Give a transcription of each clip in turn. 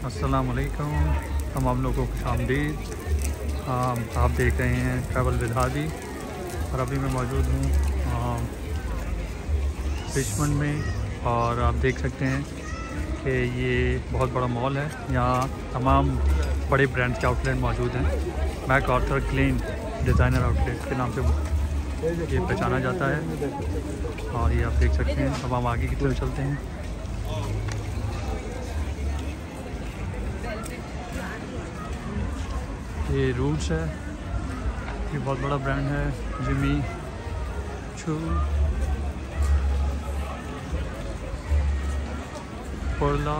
असलकुम तमाम लोगों को आमदीद आप देख रहे हैं ट्रैवल विद हादी और अभी मैं मौजूद हूँ रिचमंड में। और आप देख सकते हैं कि ये बहुत बड़ा मॉल है। यहाँ तमाम बड़े ब्रांड्स के आउटलेट मौजूद हैं। McArthur Glen designer outlet के नाम से ये पहचाना जाता है। और ये आप देख सकते हैं, अब हम आगे की तरफ़ चलते हैं। ये रूट्स है। ये बहुत बड़ा ब्रांड है जिमी छू। पोरला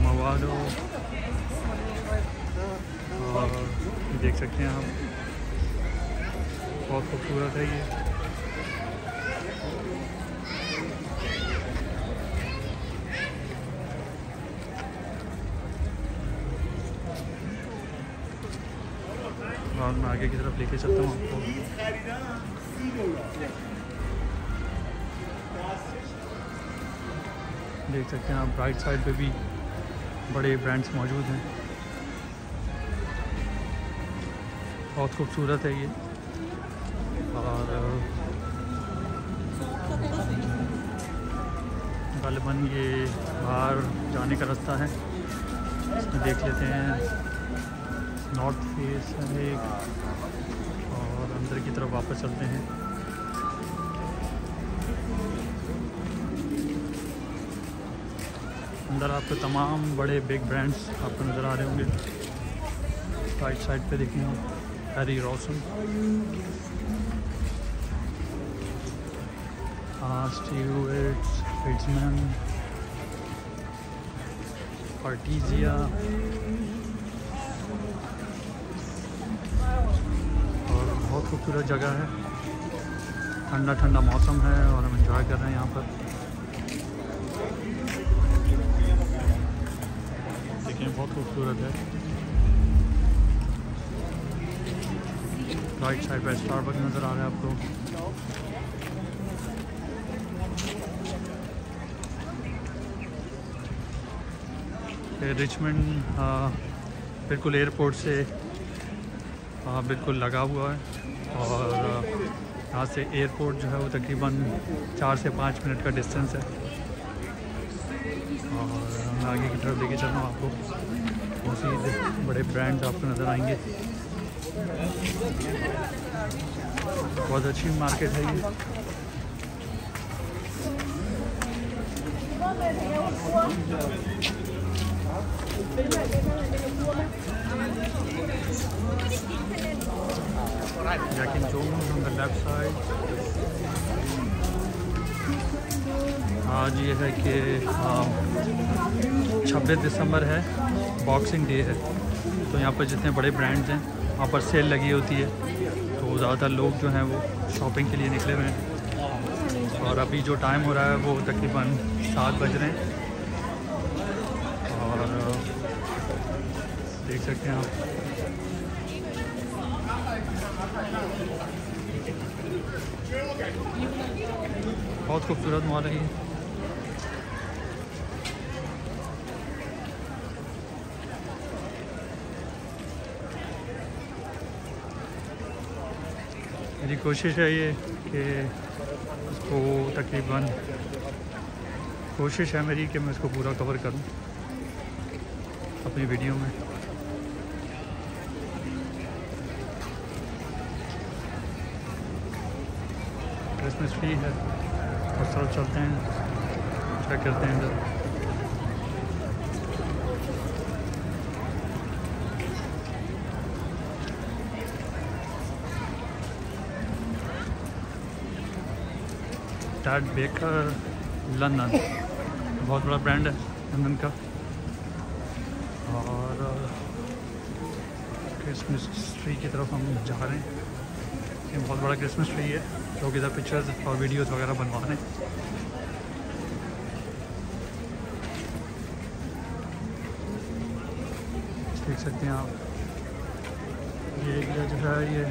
मवाडो। और देख सकते हैं आप, बहुत खूबसूरत है ये। आगे की तरफ़ लेके चलता हूँ आपको। देख सकते हैं आप राइट साइड पे भी बड़े ब्रांड्स मौजूद हैं। बहुत खूबसूरत है ये। और गालिबन ये बाहर जाने का रास्ता है। इसमें देख लेते हैं। नॉर्थ फेस है एक। की तरफ़ वापस चलते हैं। अंदर आपको तमाम बड़े बिग ब्रांड्स आपको नज़र आ रहे होंगे। राइट साइड पे देखें हम हैरी रोशन फिट्समैन पार्टीजिया बहुत खूबसूरत जगह है। ठंडा ठंडा मौसम है और हम इंजॉय कर रहे हैं यहाँ पर। देखिए, बहुत खूबसूरत है। राइट साइड पर स्टारबक नज़र आ रहा है आपको। रिचमंड बिल्कुल एयरपोर्ट से बिल्कुल लगा हुआ है। और यहाँ से एयरपोर्ट जो है वो तकरीबन चार से पाँच मिनट का डिस्टेंस है। और मैं आगे की तरफ़ लेके चल रहा हूँ आपको। बहुत ही बड़े ब्रांड्स आपको नज़र आएँगे। बहुत अच्छी मार्केट है ये। Jack and Jones on the left side. आज ये है कि छब्बीस दिसंबर है बॉक्सिंग डे है। तो यहाँ पर जितने बड़े ब्रांड्स हैं, वहाँ पर सेल लगी होती है। तो ज़्यादातर लोग जो हैं वो शॉपिंग के लिए निकले हुए हैं। और अभी जो टाइम हो रहा है, वो तकरीबन सात बज रहे हैं। और, देख सकते हैं आप। बहुत खूबसूरत मॉल है ये। मेरी कोशिश है ये कि उसको तकरीबन, कोशिश है मेरी कि मैं इसको पूरा कवर करूँ अपनी वीडियो में। क्रिसमस ट्री है। और चलते हैं। चेक करते हैं इधर? टैड बेकर लंदन बहुत बड़ा ब्रांड है लंदन का। और क्रिसमस ट्री की तरफ़ हम जा रहे हैं। ये बहुत बड़ा क्रिसमस ट्री है। लोग इधर पिक्चर्स और वीडियोस वगैरह बनवा रहे हैं। देख सकते हैं आप। ये एरिया जो है, ये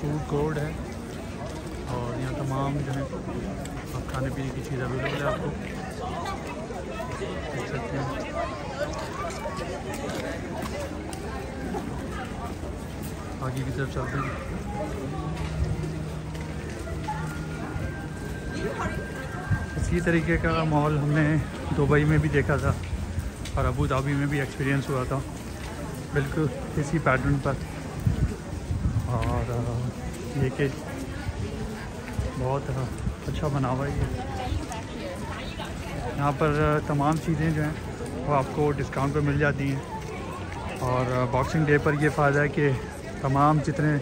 फ़ूड कोर्ट है। और यहाँ तमाम जो है, आप खाने पीने की चीज़ अवेलेबल है आपको। देख सकते हैं। आगे की तरफ़ चलते हैं। इसी तरीके का माहौल हमने दुबई में भी देखा था और अबू धाबी में भी एक्सपीरियंस हुआ था। बिल्कुल इसी पैटर्न पर। और ये कि बहुत अच्छा बना हुआ है यहाँ पर तमाम चीज़ें जो हैं, वो आपको डिस्काउंट पर मिल जाती हैं। और बॉक्सिंग डे पर ये फ़ायदा है कि तमाम जितने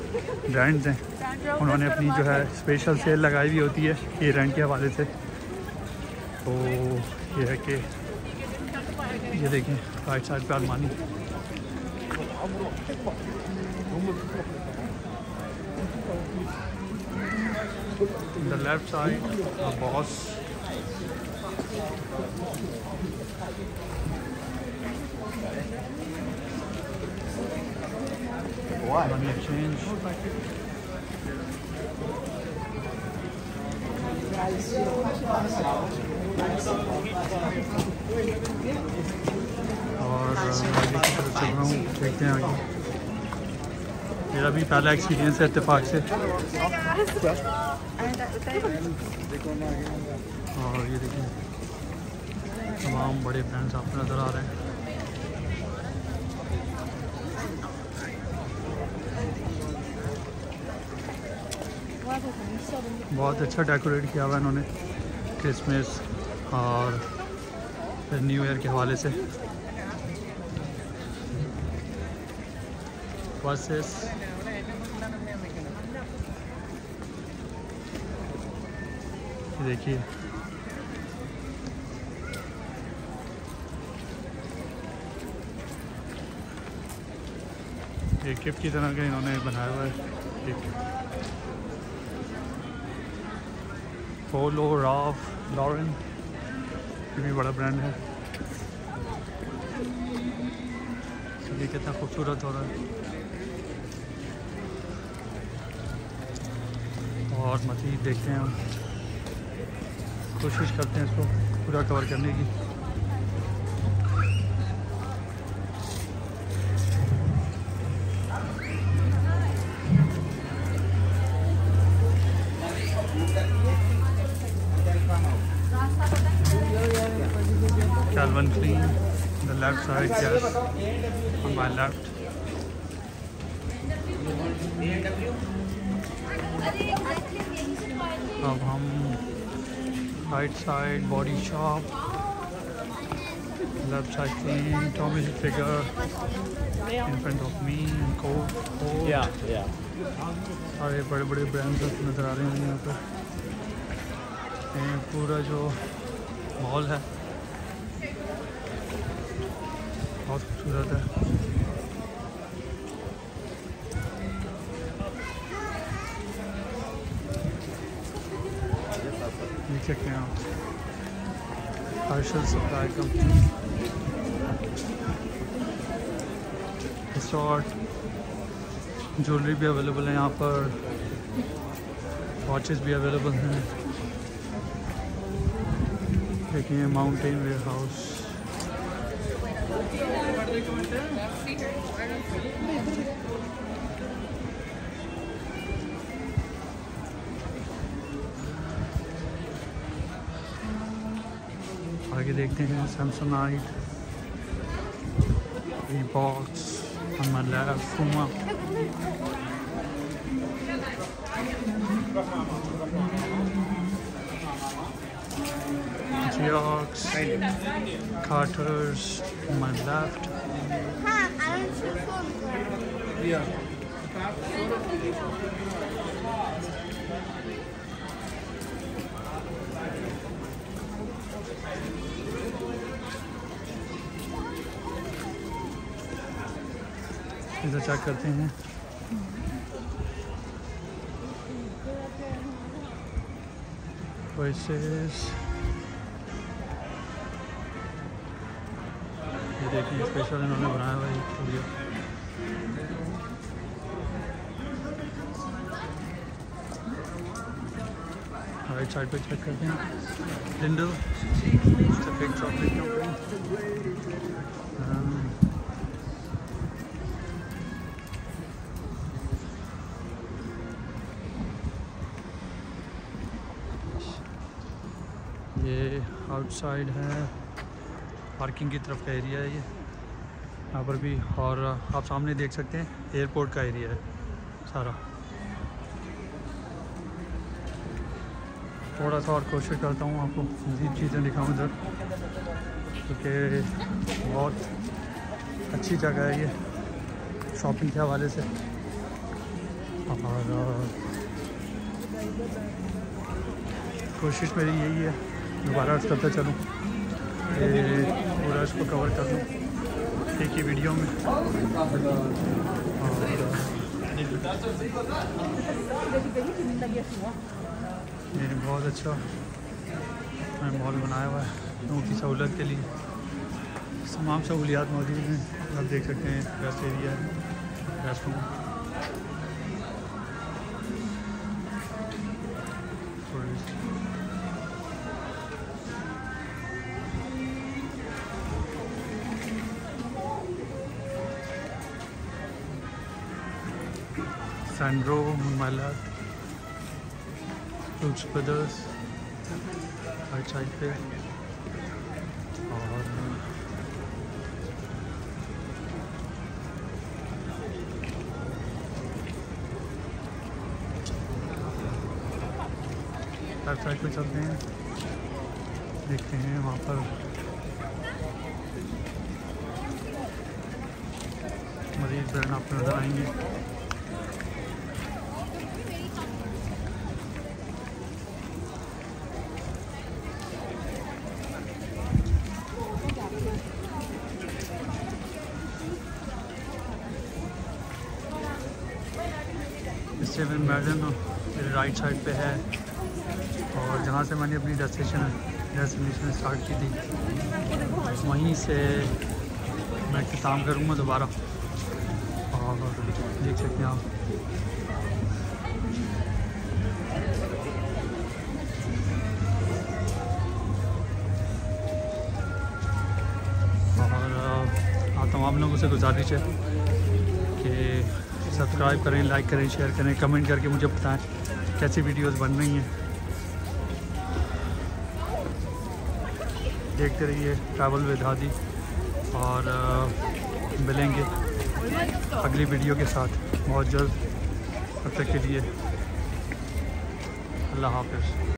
ब्रांड्स हैं, उन्होंने अपनी जो है स्पेशल सेल लगाई हुई होती है, ये रेंट के हवाले से। तो ये है कि, ये देखें राइट साइड पे Armani the left side a boss money exchange और चल रहा हूँ मेरा भी पहला एक्सपीरियंस है इतफाक से और ये देखिए, तमाम बड़े फ्रेंड्स आपको नज़र आ रहे हैं। बहुत अच्छा डेकोरेट किया हुआ है इन्होंने क्रिसमस और फिर न्यू ईयर के हवाले से। बसेस देखिए। एक गिफ्ट की तरह का इन्होंने बनाया हुआ है। एक पोलो राफ लॉरेन ये भी बड़ा ब्रांड है। ये कितना खूबसूरत हो रहा है। और मज़ीद देखते हैं हम। कोशिश करते हैं इसको पूरा कवर करने की। Calvin Klein, the left side, yes, on my left. अब हम right side Body Shop left side Klein Tommy Hilfiger in front of me yeah. सारे बड़े बड़े ब्रांड्स नज़र आ रहे हैं यहाँ पर। पूरा जो मॉल है बहुत खूबसूरत है। देख सकते हैं आप। Herschel Supply Company resort jewellery भी अवेलेबल है यहाँ पर। वॉचेस भी अवेलेबल हैं। देखिए माउंटेन वेयर हाउस आगे देखते हैं सैमसंगाइट बॉक्स हमारा Puma Geox, Carter's on my left. Huh, I want to phone. इधर चेक करते हैं Voices. देखिए स्पेशल इन्होंने बनाया हुआ है स्टूडियो राइट साइड पे चेक करते हैं। लिंडल सफ़ेद चॉकलेट ये आउटसाइड है। पार्किंग की तरफ़ का एरिया है ये। यहाँ पर भी और आप सामने देख सकते हैं, एयरपोर्ट का एरिया है सारा। थोड़ा सा और कोशिश करता हूँ आपको मज़ीद चीज़ें दिखाऊँ इधर क्योंकि बहुत अच्छी जगह है ये, शॉपिंग के हवाले से। और, कोशिश मेरी यही है, दोबारा अर्ज़ करते चलूँ। पूरा इसको कवर कर लूँ। एक ही वीडियो में। ये बहुत अच्छा मॉल बनाया हुआ है, लोगों की सहूलत के लिए। तमाम सहूलियात मौजूद हैं। आप देख सकते हैं रेस्ट एरिया है rest Sandro Malat Roots Brothers side पे और साइड पे चलते हैं देखते हैं वहाँ पर। मरीज़ ब्रांड आपको नज़र आएँगे। सेवन मैडन मेरे राइट साइड पे है। और जहाँ से मैंने अपनी डेस्टिनेशन डेस्टिनेशन स्टार्ट की थी, वहीं से मैं किताब करूँगा दोबारा। और देख सकते हैं आप। और आप तमाम लोगों से गुजारिश है कि सब्सक्राइब करें लाइक करें शेयर करें कमेंट करके मुझे बताएँ कैसी वीडियोस बन रही हैं। देखते रहिए ट्रैवल विद हादी और मिलेंगे अगली वीडियो के साथ। बहुत जल्द। तब तक के लिए अल्लाह हाफिज़।